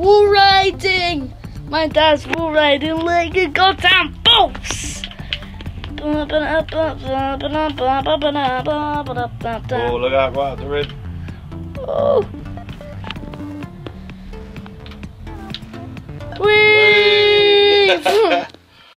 Wall riding! My dad's wall riding like a goddamn boss! Oh, look out, go out the red? Oh,